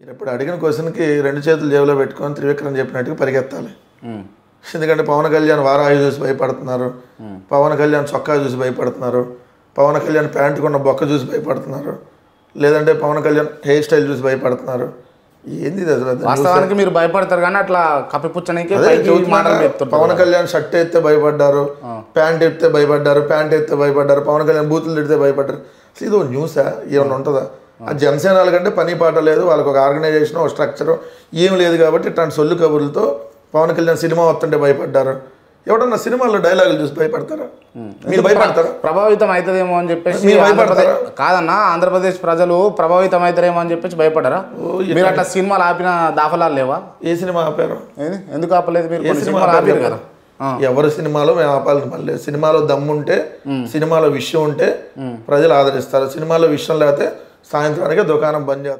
మీరు ఇప్పుడు అడిగిన క్వశ్చన్కి రెండు చేతులు జేబులో పెట్టుకొని త్రివిక్రమ్ చెప్పినట్టుగా పరిగెత్తాలి. ఎందుకంటే పవన్ కళ్యాణ్ వారాయి చూసి భయపడుతున్నారు పవన్ కళ్యాణ్ చొక్కా చూసి భయపడుతున్నారు పవన్ కళ్యాణ్ ప్యాంటుకు ఉన్న బొక్క చూసి భయపడుతున్నారు లేదంటే పవన్ కళ్యాణ్ హెయిర్ స్టైల్ చూసి భయపడుతున్నారు. ఏంది? వాస్తవానికి మీరు భయపడతారు కానీ అట్లా చెప్తుంటారు పవన్ కళ్యాణ్ షర్ట్ ఎత్తే భయపడ్డారు ప్యాంట్ ఎత్తే భయపడ్డారు ప్యాంట్ ఎత్తే భయపడ్డారు పవన్ కళ్యాణ్ బూతులు తిడితే భయపడ్డారు. ఇది ఒక న్యూసా? ఏమన్నా ఉంటుందా? ఆ జనసేన వాళ్ళకంటే పని పాట లేదు. వాళ్ళకి ఒక ఆర్గనైజేషన్ ఒక స్ట్రక్చర్ ఏం లేదు కాబట్టి ఇట్లాంటి సొల్లు కబుర్లతో పవన్ కళ్యాణ్ సినిమా వస్తుంటే భయపడ్డారు. ఎవడన్నా సినిమాల్లో డైలాగులు చూసి భయపడతారా? మీరు భయపడతారా? ప్రభావితం అవుతుందేమో అని చెప్పేసి మీరు భయపడతారా? కాదన్నా ఆంధ్రప్రదేశ్ ప్రజలు ప్రభావితం అవుతారేమో అని చెప్పేసి భయపడరా? మీరు అట్లా సినిమాలు ఆపిన దాఫలాలు లేవా? ఏ సినిమా ఆపారు? ఎందుకు ఆపలేదు మీరు? ఏ సినిమాలు ఆపారు కదా. ఎవరి సినిమాలో మేము ఆపాలని లేదు. సినిమాలో దమ్ముంటే సినిమాలో విషయం ఉంటే ప్రజలు ఆదరిస్తారు. సినిమాలో విషయం లేకపోతే సాయంత్రానికి దుకాణం బంద్ చేస్తాం.